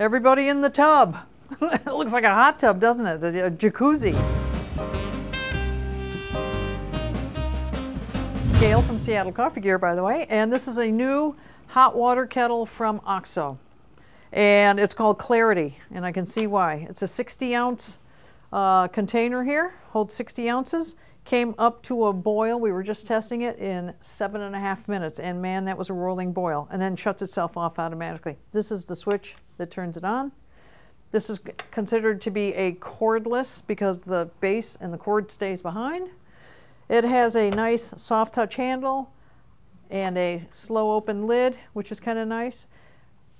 Everybody in the tub. it looks like a hot tub, doesn't it? A, a jacuzzi. Gail from Seattle Coffee Gear, by the way, and this is a new hot water kettle from OXO. And it's called Clarity, and I can see why. It's a 60 ounce uh, container here, holds 60 ounces. Came up to a boil, we were just testing it in seven and a half minutes, and man, that was a rolling boil, and then shuts itself off automatically. This is the switch that turns it on. This is considered to be a cordless because the base and the cord stays behind. It has a nice soft touch handle and a slow open lid, which is kind of nice.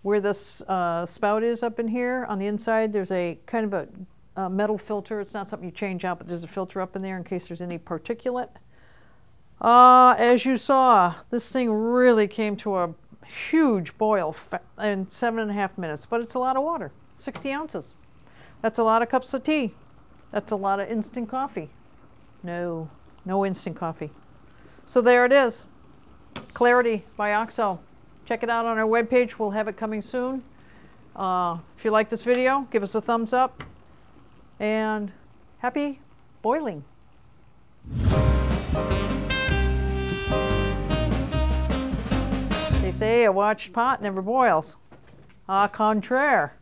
Where this uh, spout is up in here, on the inside, there's a kind of a, a, metal filter. It's not something you change out, but there's a filter up in there in case there's any particulate. Uh, as you saw, this thing really came to a huge boil in seven and a half minutes, but it's a lot of water, 60 ounces. That's a lot of cups of tea. That's a lot of instant coffee. No, no instant coffee. So there it is. Clarity by OXO. Check it out on our webpage. We'll have it coming soon. Uh, if you like this video, give us a thumbs up. And happy boiling. They say a watched pot never boils. Au contraire.